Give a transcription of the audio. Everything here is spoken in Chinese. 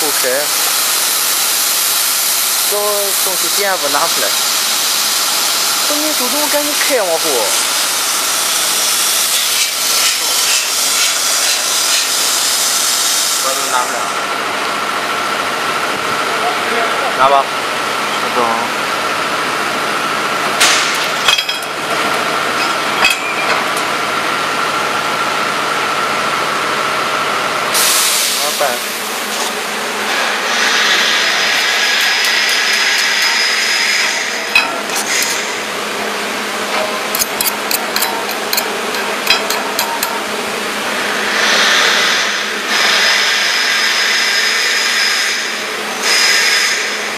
后开，找东西垫子拿出来。等你走动，赶紧开往后。拿。拿吧。板。